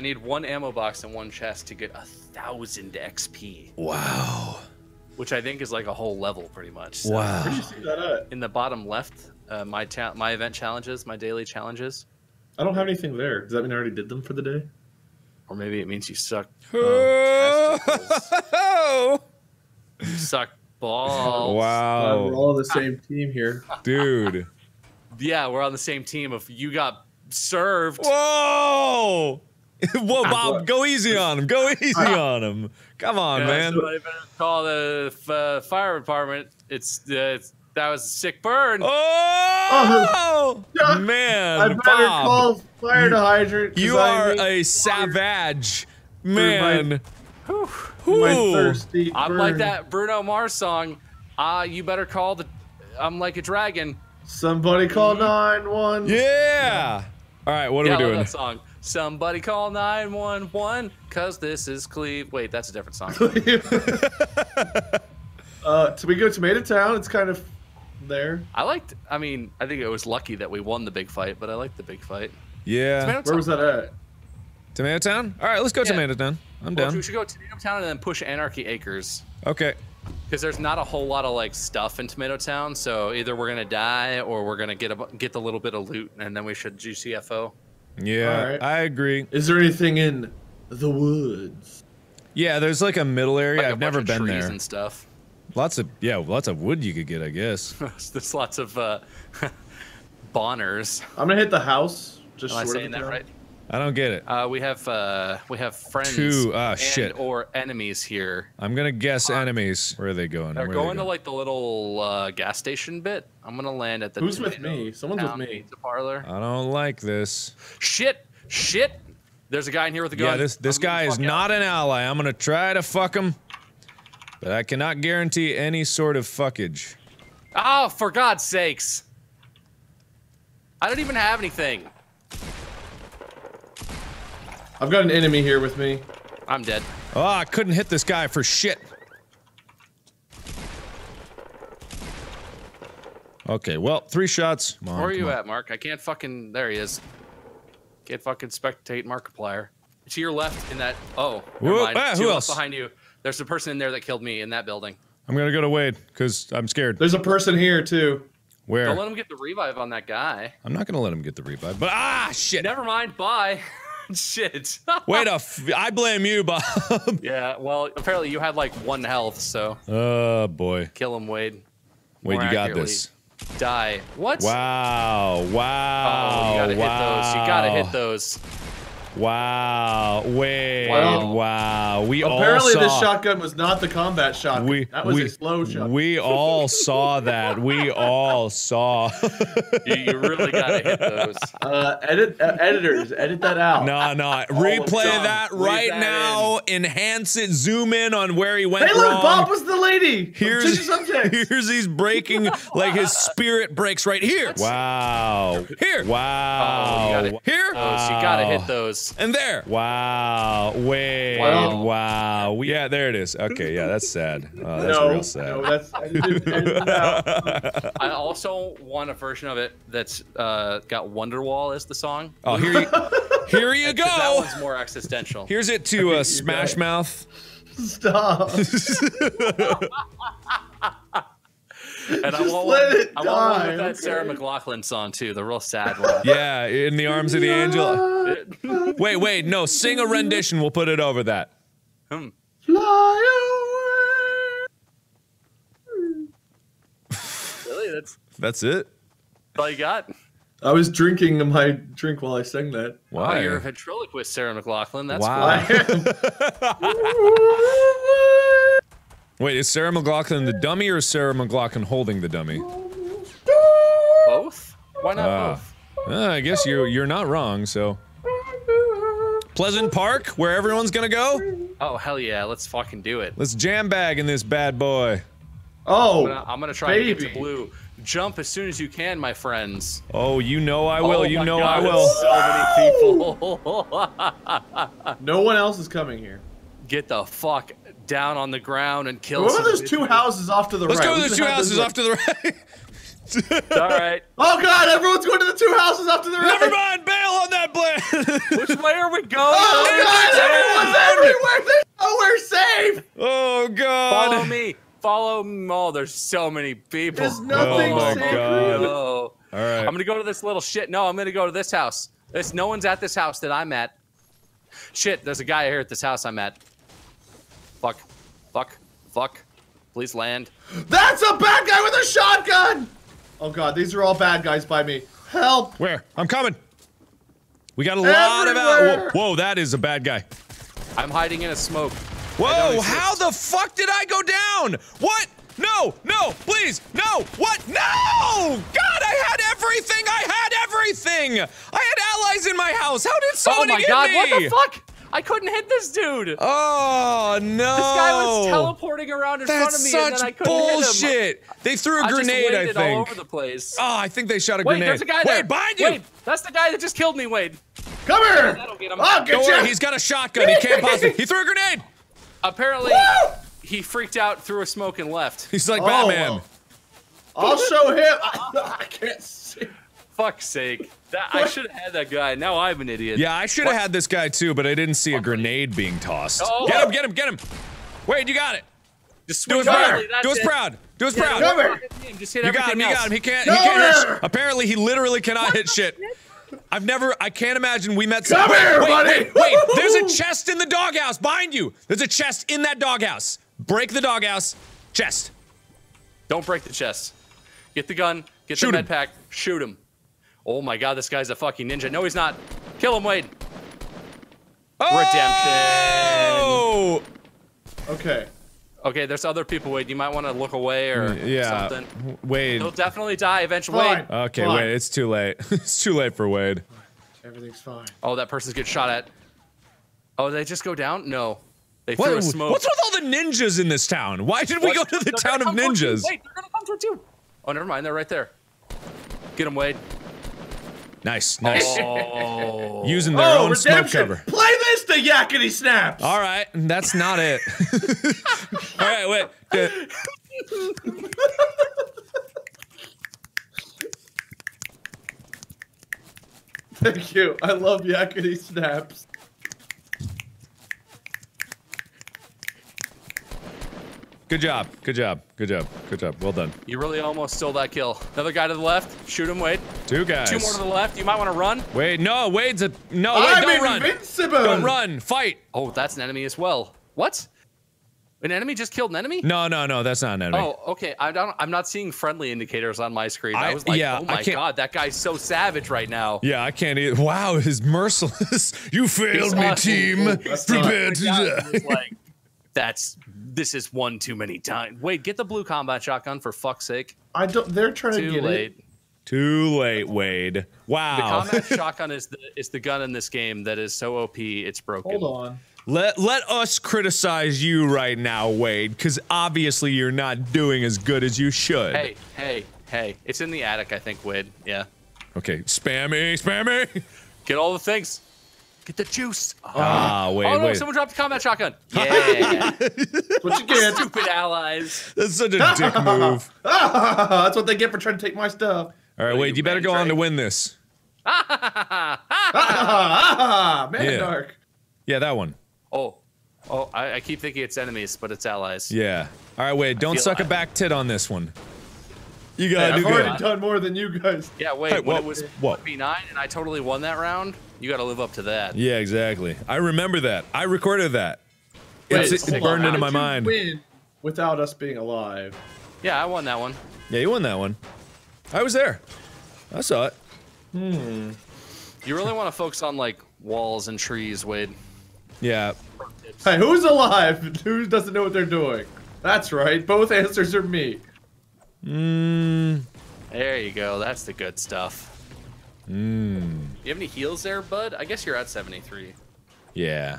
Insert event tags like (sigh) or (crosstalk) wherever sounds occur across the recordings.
I need one ammo box and one chest to get a thousand XP, Wow. which I think is like a whole level pretty much. So Wow. Where'd you see that at? In the bottom left, uh, my ta- my event challenges, my daily challenges, I don't have anything there. Does that mean I already did them for the day? or maybe it means you suck. Oh. (laughs) You suck balls. Uh, we're all on the same team here. Dude. (laughs) Yeah, we're on the same team. If you got served, Whoa! (laughs) Whoa, Bob, go easy on him. Go easy on him. Come on, yeah, man. somebody better call the f- uh, fire department. It's, uh, it's that was a sick burn. Oh, Yeah, (laughs) man, I better Bob, call fire to hydrant. 'cause you I are a savage, man. my Whew. thirsty I'm burn. like that Bruno Mars song. Ah, you better call the. I'm like a dragon. Somebody call nine one. Yeah. All right, what are yeah, we I love doing? that song. Somebody call 911 cause this is Cleve. Wait, that's a different song. (laughs) uh, so we go to Tomato Town. It's kind of there. I liked. I mean, I think it was lucky that we won the big fight, but I liked the big fight. Yeah. Tomato Where was that at? Tomato Town? All right, let's go Yeah. Tomato Town. I'm Well, down. we should go to Tomato Town and then push Anarchy Acres. Okay. Because there's not a whole lot of like stuff in Tomato Town, so either we're gonna die or we're gonna get a get the little bit of loot, and then we should GCFO. Yeah, All right. I agree. Is there anything in the woods? Yeah, there's like a middle area. Like a I've never been trees there. and stuff. Lots of yeah, lots of wood you could get, I guess. (laughs) there's lots of uh, (laughs) bonners. I'm gonna hit the house. Just Am I saying that right? I don't get it. Uh, we have uh, we have friends Two- ah, and shit. or enemies here. I'm gonna guess enemies. Where are they going? They're Where are going to like the little uh, gas station bit. I'm gonna land at the. Who's with Tomato me? Someone's with Town me. Pizza parlor. I don't like this. Shit! Shit! There's a guy in here with a gun. Yeah, this this I'm getting guy is fuck out. not an ally. I'm gonna try to fuck him, but I cannot guarantee any sort of fuckage. Oh, for God's sakes! I don't even have anything. I've got an enemy here with me. I'm dead. Oh, I couldn't hit this guy for shit. Okay, well, three shots. On, Where are you on. at, Mark? I can't fucking. There he is. Can't fucking spectate Markiplier. To your left in that. Oh, never Whoa, mind. ah, who else? behind you. There's a person in there that killed me in that building. I'm gonna go to Wade because I'm scared. There's a person here too. Where? Don't let him get the revive on that guy. I'm not gonna let him get the revive. But ah, shit. Never mind. Bye. (laughs) (laughs) Shit. Wait a. F- I blame you, Bob. (laughs) yeah. Well, apparently you had like one health, so oh boy. kill him, Wade. Wade, More you got this. Die. What? Wow. Wow. Oh, you gotta wow. hit those. You gotta hit those. Wow. Wade. Wow. Wow. We Apparently, all this shotgun was not the combat shotgun. we, that was we, a slow shot. We (laughs) all saw that. We all saw. (laughs) You, you really gotta hit those. (laughs) Uh, edit, uh, editors, edit that out. no, no. Replay that right that now. Enhance it. Zoom in on where he went Hey, look, wrong. Bob was the lady. Here's, here's he's breaking like his spirit breaks right here. Wow. Here. Wow. Oh, you gotta hit here. those. You gotta hit those. And there. Wow. Wade. Wow. Wow. Yeah, there it is. Okay, yeah, that's sad. Oh, that's no, real sad. no, that's edit, edit it out. I also want a version of it that's uh, got Wonderwall as the song. oh, here you Here you (laughs) 'Cause That go. one's more existential. Here's it to uh, (laughs) Smash Mouth. Stop. (laughs) and I just want let it I want one with that okay? Sarah McLachlan song too, the real sad one. (laughs) Yeah, in the arms of the angel. (laughs) Wait, wait, no, sing a rendition. We'll put it over that. Hmm. Fly Really? That's That's it. all you got? I was drinking my drink while I sang that. Oh, you're a ventriloquist, Sarah McLachlan. That's Wow. cool. (laughs) Wait, is Sarah McLachlan the dummy or is Sarah McLachlan holding the dummy? Both? Why not Ah. both? Uh, I guess you're you're not wrong. So, Pleasant Park, where everyone's gonna go. Oh hell yeah! Let's fucking do it. Let's jam bag in this bad boy. I'm Oh, gonna, I'm gonna try to get to blue. Jump as soon as you can, my friends. Oh, you know I will. Oh you know God, I will. So many people. no one else is coming here. (laughs) get the fuck down on the ground and kill. What are those two houses off to the Let's right? go to We the two houses off to the right. All right. (laughs) Oh god, everyone's going to the two houses off to the right. Never mind. Bail on that not playing. (laughs) Which way are we going? Oh God! Everyone's everywhere. There's nowhere safe. oh god. Follow me. Follow me. Oh, there's so many people. There's nothing Oh my sacred. God. No. All right. I'm gonna go to this little shit. No, I'm gonna go to this house. There's no one's at this house that I'm at. Shit, there's a guy here at this house I'm at. Fuck. Fuck. Fuck. Please land. That's a bad guy with a shotgun. Oh God, these are all bad guys by me. Help! Where? I'm coming. We got a lot of Everywhere. out. Whoa, whoa, that is a bad guy. I'm hiding in a smoke. Whoa, how the fuck did I go down? What? No, no, please, no, what? No! God, I had everything! I had everything! I had allies in my house! How did someone get in? Oh my get god, me? what the fuck? I couldn't hit this dude. Oh no! this guy was teleporting around in front of That's me and then I such couldn't hit him. bullshit! They threw a I just grenade, I waited all think. over the place. Oh, I think they shot a Wait, grenade. there's a guy Wait, there. behind you! Wait, that's the guy that just killed me, Wade. Come here! That'll get him. I'll get Don't you! worry, he's got a shotgun. He can't possibly. He threw a grenade. Apparently, Woo! he freaked out, threw a smoke, and left. He's like Oh, Batman. well. I'll show him. I, (laughs) I can't see. Fuck's sake. That, I should have had that guy. Now I'm an idiot. Yeah, I should have had this guy too, but I didn't see a grenade being tossed. Oh. Get him! Get him! Get him! Wait, you got it. Just Do swing us proud. here. early, that's Do us it. proud. Do us Yeah, proud. Come don't here. hit him, Just hit You got him. everything You got him. He can't. He can't hit. here. Apparently, he literally cannot hit shit. I've never. I can't imagine we met. Come wait, here, wait, buddy. Wait, wait. There's a chest in the doghouse behind you. There's a chest in that doghouse. Break the doghouse. Chest. Don't break the chest. Get the gun. Get Shoot the him. med pack. Shoot him. Oh my god, this guy's a fucking ninja. No, he's not. Kill him, Wade. Oh! Redemption. Oh! Okay. Okay, there's other people, Wade. You might want to look away or Yeah. something. Wade. He'll definitely die eventually. Fine. Wade. Okay, Fine. wait. It's too late. (laughs) it's too late for Wade. Everything's fine. Oh, that person's getting shot at. Oh, they just go down? No. They What, threw a smoke. what's with all the ninjas in this town? Why did we What? go to the They're town of come towards you. ninjas? Wait, they're gonna come towards you. Oh, never mind. They're right there. Get him, Wade. Nice, nice. Oh. Using their oh, own smoke cover. Play this to Yakety Sax. All right, that's not it. (laughs) all right, wait. Uh, Thank you. I love Yakety Sax. Good job. Good job. Good job. Good job. Well done. You really almost stole that kill. Another guy to the left. Shoot him, Wade. Two guys. Two more to the left. You might want to run. Wait, no, Wade's a no. Wait, I'm don't run. invincible. Don't run. Fight. Oh, that's an enemy as well. What? An enemy just killed an enemy? No, no, no. That's not an enemy. Oh, okay. I don't. I'm not seeing friendly indicators on my screen. I, I- was like, yeah, oh I my can't- god, that guy's so savage right now. Yeah, I can't either. Wow, is merciless. (laughs) You failed He's me, awesome. team. Prepare to die. like, that's this is one too many times. Wait, get the blue combat shotgun for fuck's sake. I don't. They're trying to get Too late. it. Too late, Wade. Wow. The combat shotgun is the is the gun in this game that is so OP it's broken. Hold on. Let let us criticize you right now, Wade, because obviously you're not doing as good as you should. Hey, hey, hey! It's in the attic, I think. Wade. Yeah. Okay, spammy, spammy. Get all the things. Get the juice. Oh, Ah, wait, oh no! wait. Someone dropped the combat shotgun. Yeah. (laughs) What you get. (laughs) Stupid allies. That's such a dick move. (laughs) That's what they get for trying to take my stuff. All right, What are Wade, you, you better go on to win this. Ah, man, Yeah. dark. Yeah, that one. Oh, oh! I, I keep thinking it's enemies, but it's allies. Yeah. All right, Wade, don't suck a I- back tit on this one. You Hey, gotta I've do already done more than you guys. Yeah, wait. Hey, when what- it was what? 1v9 and I totally won that round, you got to live up to that. Yeah, exactly. I remember that. I recorded that. Wait, It's, it burned into my mind. Win without us being alive. Yeah, I won that one. Yeah, you won that one. I was there. I saw it. Hmm. You really want to focus on like walls and trees, Wade. Yeah. Hey, who's alive? (laughs) Who doesn't know what they're doing? That's right. Both answers are me. Mmm. There you go. That's the good stuff. Mmm. You have any heals there, bud? I guess you're at 73. Yeah.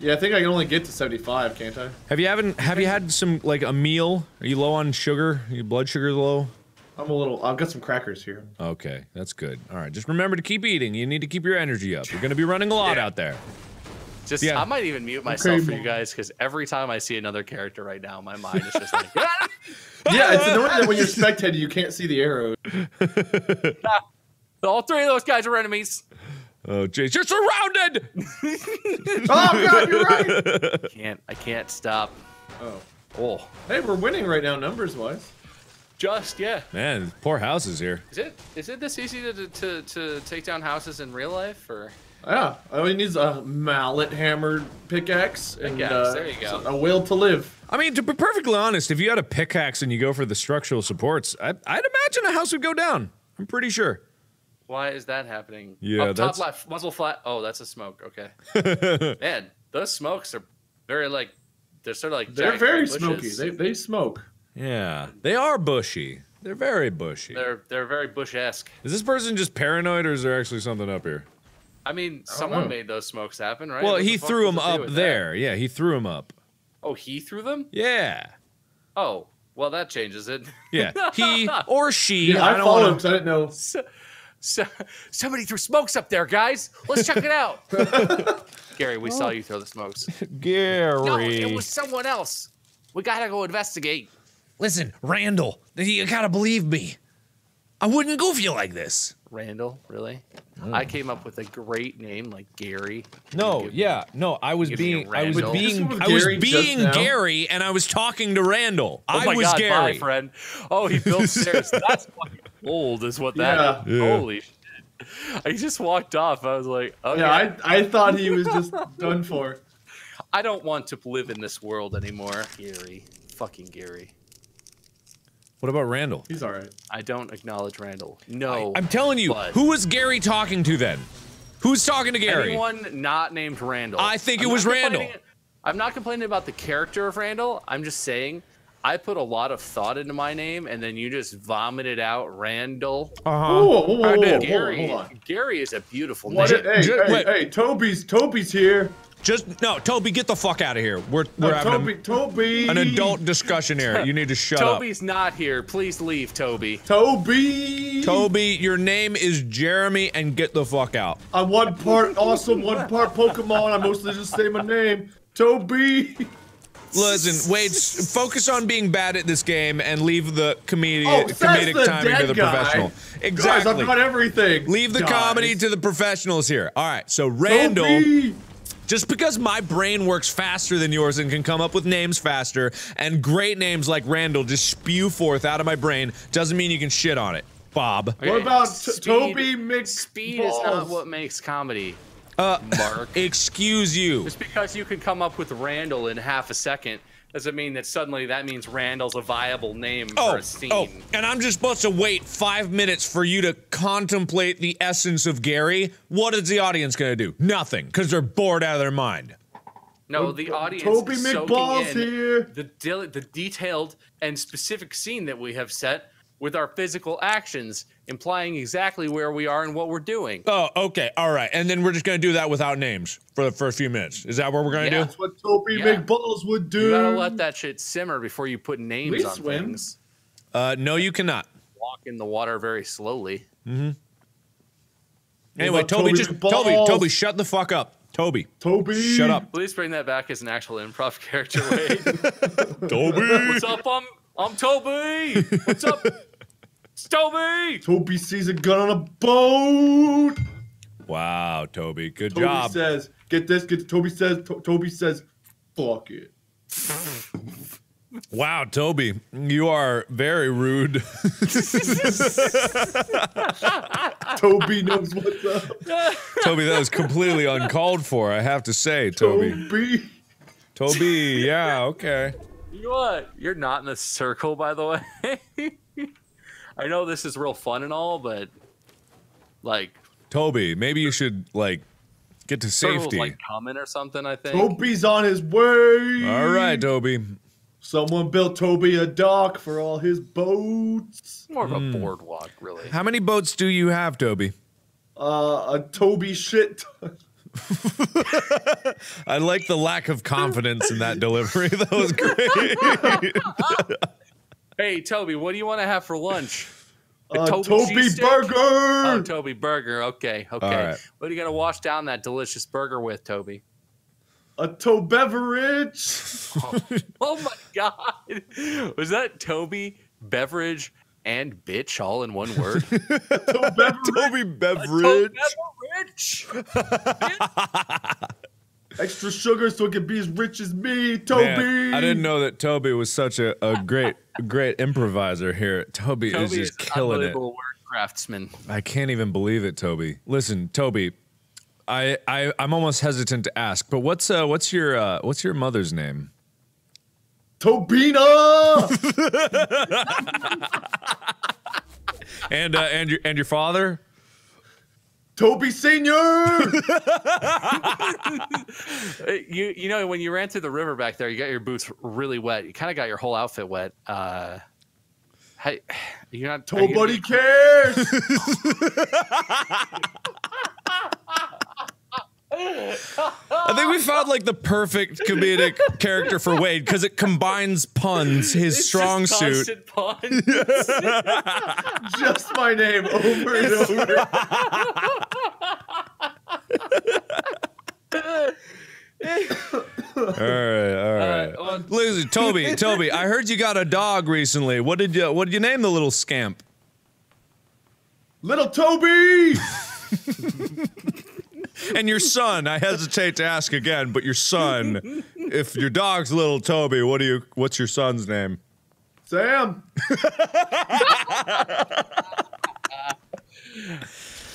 Yeah, I think I can only get to 75, can't I? Have you haven't have you had some like a meal? Are you low on sugar? Are your blood sugar low? I'm a little. I've got some crackers here. Okay, that's good. All right, just remember to keep eating. You need to keep your energy up. You're going to be running a lot Yeah. out there. Just, Yeah. I might even mute myself for you guys because every time I see another character right now, my mind is just like, (laughs) Yeah, it's annoying that when you're spectating, you can't see the arrows. (laughs) all three of those guys are enemies. Oh, jeez, you're surrounded. (laughs) Oh God, you're right. I Can't I can't stop. Oh, Oh, hey, we're winning right now, numbers wise. just yeah. Man, poor houses here. Is it is it this easy to to, to take down houses in real life or? Yeah, all he needs a mallet hammered pickaxe and Pickaxe, uh, there you go. a will to live. I mean, to be perfectly honest, if you had a pickaxe and you go for the structural supports, I, I'd imagine a house would go down. I'm pretty sure. Why is that happening? Yeah, Up top left, muzzle flat. Oh, that's a smoke. Okay. (laughs) Man, those smokes are very like they're sort of like They're very bushes. smoky. They they smoke. Yeah, they are bushy. They're very bushy. They're they're very bush-esque. Is this person just paranoid, or is there actually something up here? I mean, someone know. made those smokes happen, right? Well, What he the threw them up with that? there. Yeah, he threw them up. Oh, he threw them? Yeah, Oh, well, that changes it. yeah. He (laughs) or she. Yeah, I I, don't followed wanna- because I didn't know. so, so, somebody threw smokes up there, guys. Let's check it out. (laughs) Gary, we saw you throw the smokes. Gary. No, it was someone else. We gotta go investigate. Listen, Randall, you gotta believe me. I wouldn't goof you like this. Randall, really? Mm. I came up with a great name like Gary. No, You give- yeah, no. I was Give me a being, I was being, I was Gary being. Gary, and I was talking to Randall. Oh I my was god, Gary. bye, friend. Oh, he built stairs. (laughs) That's fucking old, is what that. Yeah. Yeah. Holy shit. I just walked off. I was like, okay. Yeah, I I thought he was just (laughs) done for. I don't want to live in this world anymore. Gary. Fucking Gary. What about Randall? He's all right. I don't acknowledge Randall. No. I'm telling you, but- who was Gary talking to then? Who's talking to Gary? Anyone not named Randall. I think it I'm was Randall. I'm not complaining about the character of Randall. I'm just saying I put a lot of thought into my name, and then you just vomited out Randall. Uh-huh. Whoa, whoa, whoa, I whoa, did. Gary. hold on. Gary is a beautiful What? name. Hey, Ju- hey, hey, Toby's Toby's here. Just no, Toby, get the fuck out of here. We're we're having Toby, Toby. an adult discussion here. You need to shut up. Toby's not here. Please leave, Toby. Toby. Toby, your name is Jeremy, and get the fuck out. I'm one part awesome, one part Pokemon. I mostly just say my name. Toby. (laughs) (laughs) Listen, Wade, focus on being bad at this game and leave the comedi- Oh, that's comedic the timing to the guy. professional. Guys, Exactly. I've got everything. Leave the Guys. comedy to the professionals here. All right, so Randall, Toby. just because my brain works faster than yours and can come up with names faster, and great names like Randall just spew forth out of my brain, doesn't mean you can shit on it, Bob. What about t- speed- Toby Mc? Speed is not what makes comedy. Uh, Mark. (laughs) excuse you. Just because you can come up with Randall in half a second doesn't mean that suddenly that means Randall's a viable name Oh, for a scene. oh, and I'm just supposed to wait five minutes for you to contemplate the essence of Gary. What is the audience gonna do? Nothing, because they're bored out of their mind. No, the audience Toby is soaking McBall's in here. the dil- the detailed and specific scene that we have set with our physical actions, implying exactly where we are and what we're doing. Oh, okay, all right, and then we're just gonna do that without names for for a few minutes. Is that what we're gonna Yeah. do? That's what Toby Yeah. McBalls would do. You gotta let that shit simmer before you put names We on swim. things. Uh, no, you cannot. Walk in the water very slowly. Anyway, about Toby, Toby just McBalls? Toby, Toby, shut the fuck up, Toby. Toby. Shut up, Please bring that back as an actual improv (laughs) character. Wade. Toby. What's up? I'm I'm Toby. What's up? (laughs) It's Toby. Toby sees a gun on a boat. wow, Toby, good Toby job. says, "Get this." Get Toby says. To- Toby says, "Fuck it." Wow, Toby, you are very rude. (laughs) Toby knows what's up. Toby, that was completely uncalled for. I have to say, Toby. Toby. Toby, yeah, okay. You know what? You're not in the circle, by the way. (laughs) I know this is real fun and all, but like Toby, maybe you should like get to circle's safety. like coming or something. I think. Toby's on his way. All right, Toby. Someone built Toby a dock for all his boats. More of a Hmm. boardwalk, really. How many boats do you have, Toby? Uh, a Toby shit. (laughs) I like the lack of confidence in that delivery. (laughs) That was great. (laughs) Hey, Toby, what do you want to have for lunch? A A uh, Toby Toby burger. Oh, Toby Burger. Okay, okay. All right. What are you gonna wash down that delicious burger with, Toby? a toe beverage. (laughs) Oh my God! Was that Toby beverage and bitch all in one word? (laughs) toe beverage. Toby Toby beverage. (laughs) bitch. Extra sugar so it can be as rich as me, Toby. Man, I didn't know that Toby was such a, a great great improviser here. Toby, is just is killing it. unbelievable word craftsman. I can't even believe it, Toby. Listen, Toby, I, I I'm almost hesitant to ask, but what's uh what's your uh what's your mother's name? Tobina! (laughs) And uh, and your and your father? Toby Senior! (laughs) (laughs) You you know when you ran through the river back there, you got your boots really wet. You kind of got your whole outfit wet. Uh, hey, (sighs) you're not. are you Nobody cares! (laughs) I think we found like the perfect comedic character for Wade because it combines puns, his It's strong just suit. puns. (laughs) Just my name over and over. All right, all right. Uh, well, Listen, Toby, Toby, I heard you got a dog recently. What did you what did you name the little scamp? Little Toby! (laughs) And your son, I hesitate to ask again, but your son, if your dog's little Toby, what do you what's your son's name? Sam! (laughs)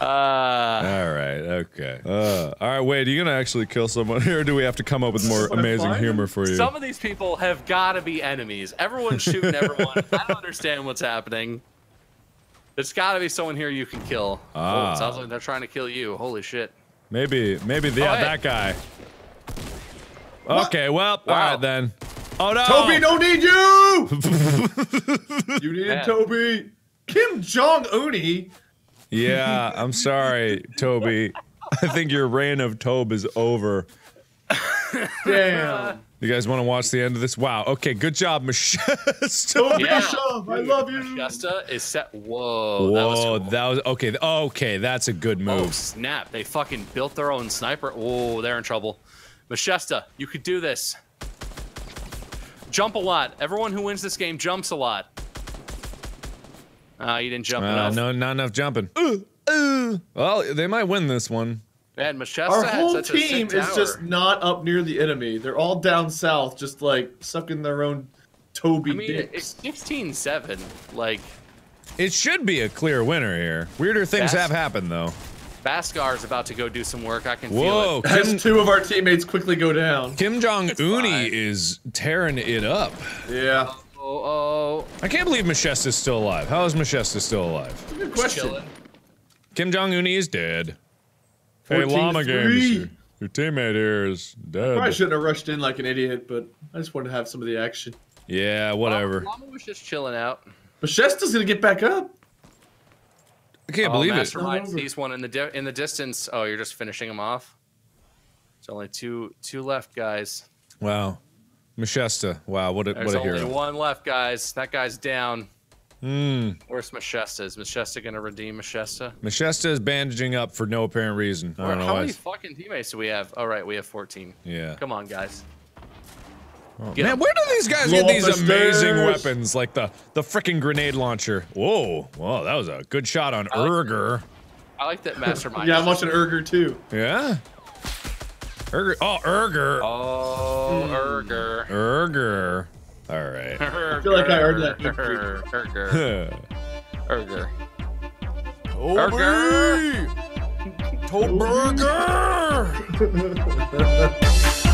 uh, All right, okay. Uh, all right, Wade, are you gonna actually kill someone here, or do we have to come up with more amazing humor for you? some of these people have got to be enemies. Everyone's shooting everyone. I don't understand what's happening. There's got to be someone here you can kill. Ah. Oh, it sounds like they're trying to kill you. Holy shit. Maybe, maybe, the, Oh, yeah, hey. that guy. Okay, well, all Wow. right then. Oh no, Toby don't need you! (laughs) you needed Man. Toby. Kim Jong Uni. Yeah, I'm sorry, Toby. I think your reign of Tobe is over. (laughs) Damn. You guys want to watch the end of this? Wow. Okay, good job, (laughs) Michelle. Toby Yeah. Shove, I love you. Justa is set. Whoa. That was Whoa, cool. that was okay. Okay, that's a good move. Oh move. snap! They fucking built their own sniper. Whoa, they're in trouble. Machesta, you could do this. Jump a lot. Everyone who wins this game jumps a lot. Ah, you didn't jump Uh, enough. no, not enough jumping. Ooh, ooh. Well, they might win this one. Man, Machesta Our whole such a team is tower. just not up near the enemy. They're all down south, just like sucking their own Toby I mean, dicks. it's 16-7. Like, It should be a clear winner here. Weirder things That's- have happened though. Baskar is about to go do some work. I can feel Whoa, it. As Kim, two of our teammates quickly go down. Kim Jong Uni is tearing it up. Yeah. Oh, oh, I can't believe Machesta's still alive. How is Machesta still alive? Good question. Kim Jong Uni is dead. Hey, 14-3. Llama Games, your, your teammate here is dead. Probably dead. shouldn't have rushed in like an idiot, but I just wanted to have some of the action. Yeah, whatever. Llama was just chilling out. But Shesta's gonna get back up. I can't oh, believe it. Oh, Mastermind All sees one in the in the distance. Oh, you're just finishing him off. It's only two two left, guys. Wow. Machesta. Wow, what a, There's what a only one left, guys. That guy's down. Hmm. Where's Machesta? Is Machesta gonna redeem Machesta? Machesta is bandaging up for no apparent reason. I don't know how why. many fucking teammates do we have? Oh, right, we have 14. Yeah. Come on, guys. Oh, Man, up. where do these guys Blow get these the amazing stairs. weapons like the the freaking grenade launcher? Whoa, whoa, that was a good shot on Urger. I like that Mastermind. Yeah, I'm watching Urger too. Yeah. Urger. Oh, Urger. Oh, Hmm. Erger. Urger. All right. (laughs) I feel like I heard that Erger. Erger. (laughs) Toby! Urger. Toburger! (laughs)